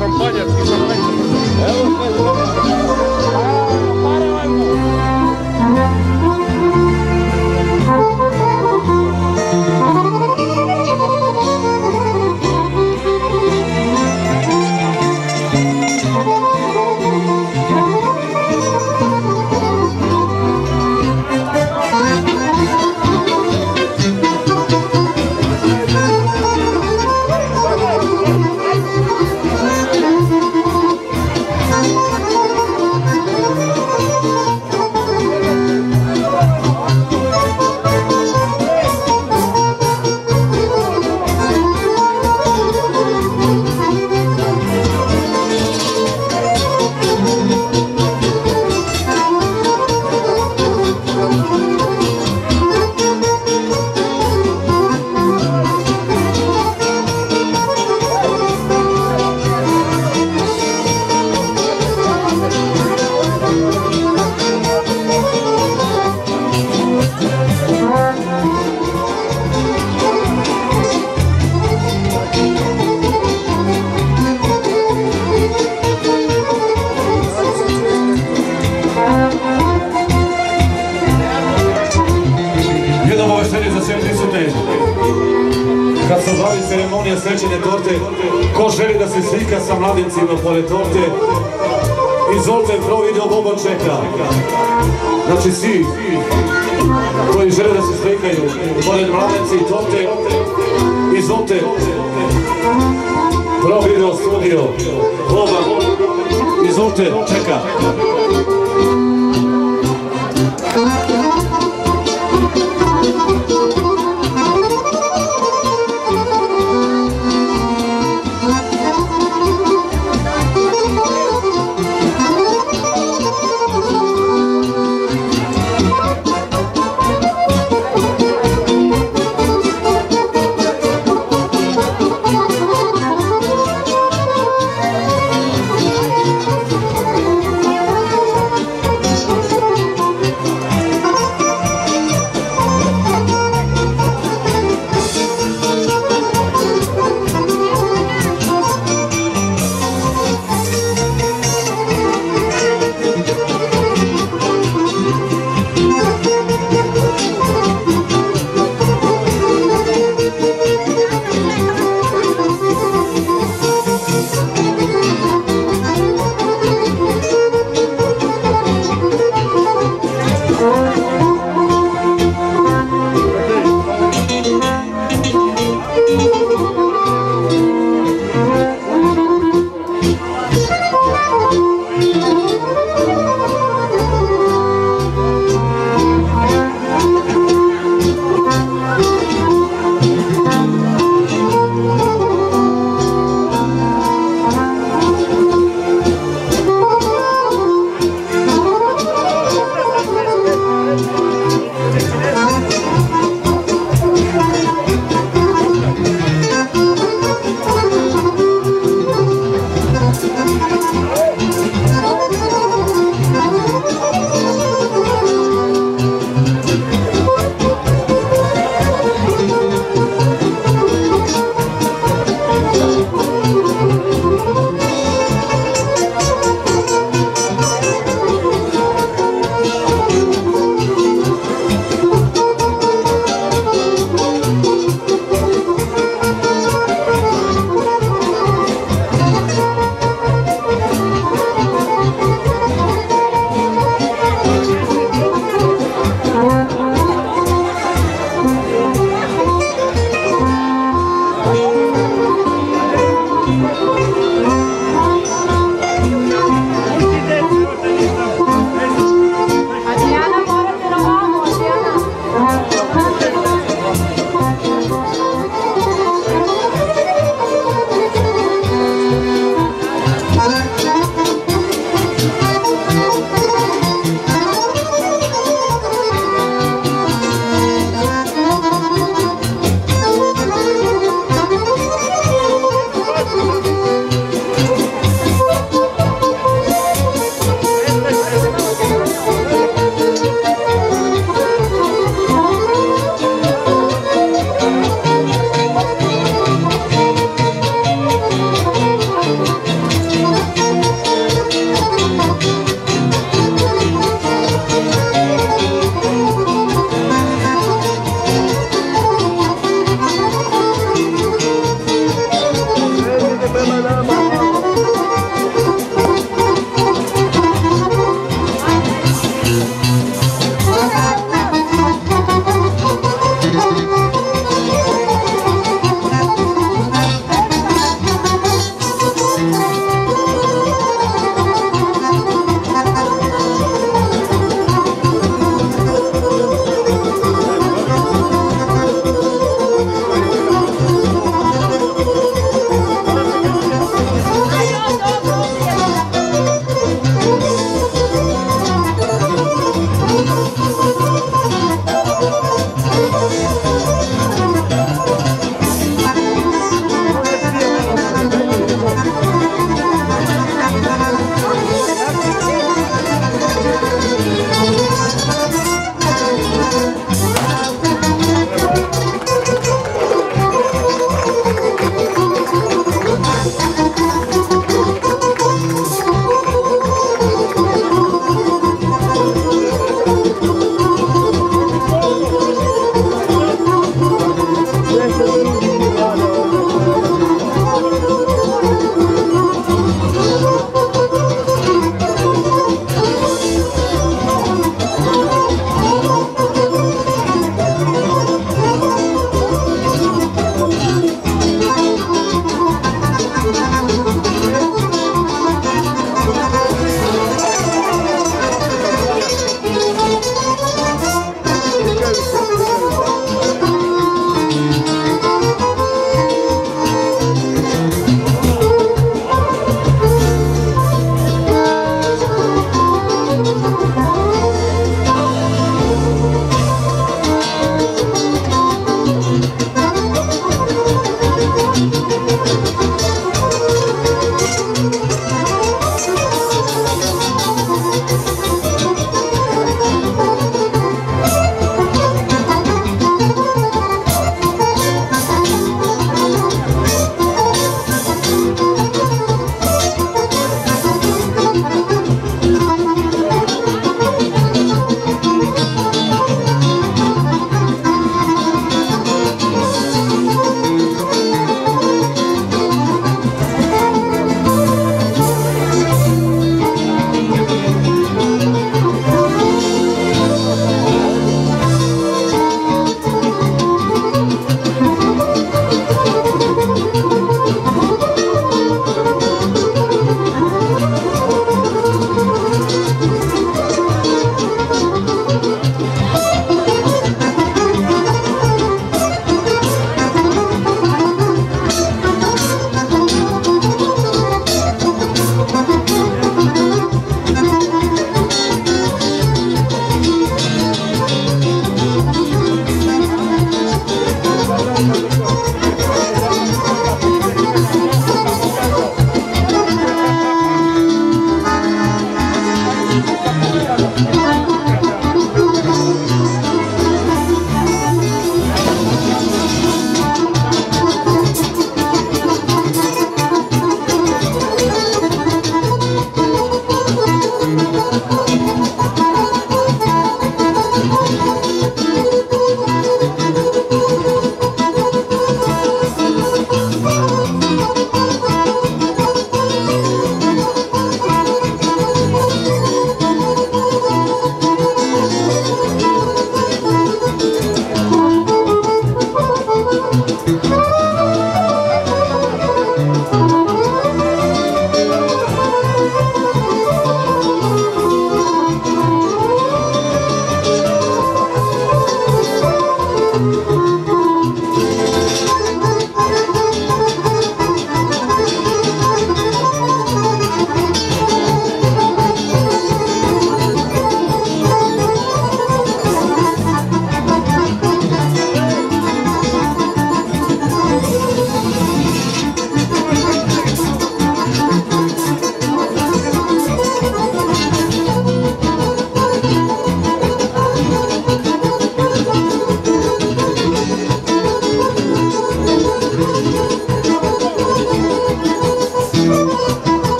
Шампанец, и шампанец. ceremonija svećene torte. Ko želi da se slika sa mladincima pored torte? Izvolite, pro video Boba čeka. Znači svi koji žele da se slikaju pored mladinci i torte. Izvolite, pro video studio Boba. Izvolite, čeka. Thank you.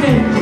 때